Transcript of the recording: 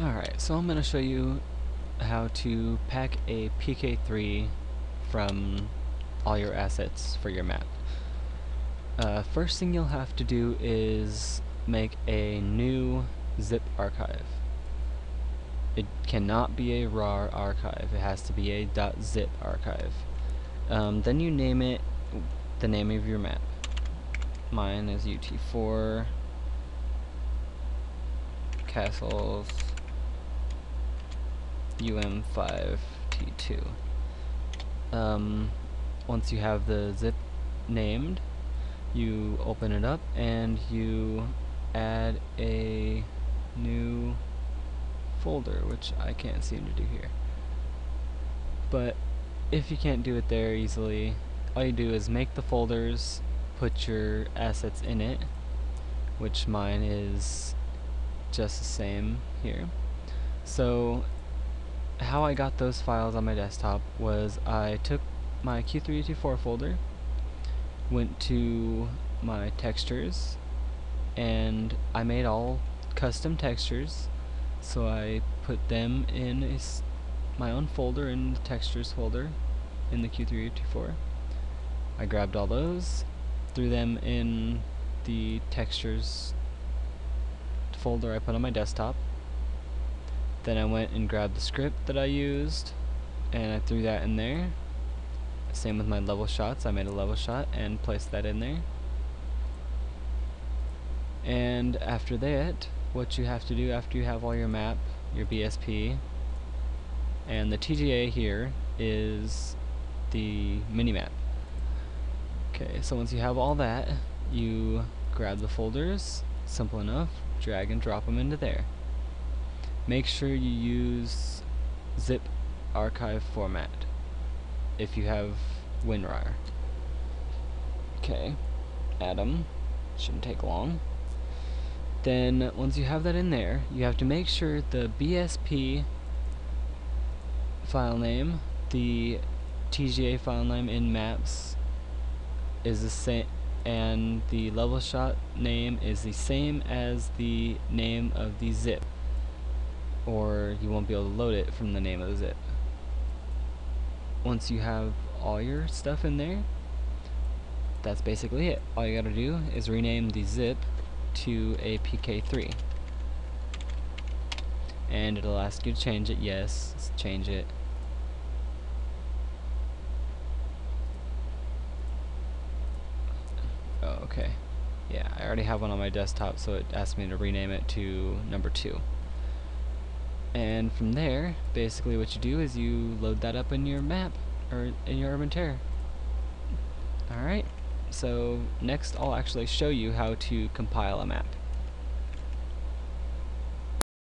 Alright, so I'm going to show you how to pack a PK3 from all your assets for your map. Uh, first thing you'll have to do is make a new zip archive. It cannot be a RAR archive, it has to be a .zip archive. Um, then you name it the name of your map. Mine is UT4 Castles UM5T2. Um, once you have the zip named, you open it up and you add a new folder, which I can't seem to do here. But if you can't do it there easily, all you do is make the folders, put your assets in it, which mine is just the same here. So how I got those files on my desktop was I took my Q384 folder, went to my textures, and I made all custom textures. So I put them in my own folder in the textures folder in the Q384. I grabbed all those, threw them in the textures folder I put on my desktop, then I went and grabbed the script that I used and I threw that in there. Same with my level shots, I made a level shot and placed that in there. And after that, what you have to do after you have all your map, your BSP, and the TGA here is the minimap. Okay, so once you have all that, you grab the folders, simple enough, drag and drop them into there make sure you use zip archive format if you have WinRAR. Okay, them. Shouldn't take long. Then once you have that in there, you have to make sure the BSP file name, the TGA file name in maps is the same and the level shot name is the same as the name of the zip or you won't be able to load it from the name of the zip. Once you have all your stuff in there, that's basically it. All you gotta do is rename the zip to a PK3. And it'll ask you to change it, yes, change it. Oh, okay. Yeah, I already have one on my desktop, so it asked me to rename it to number 2 and from there basically what you do is you load that up in your map or in your urban terror. Alright so next I'll actually show you how to compile a map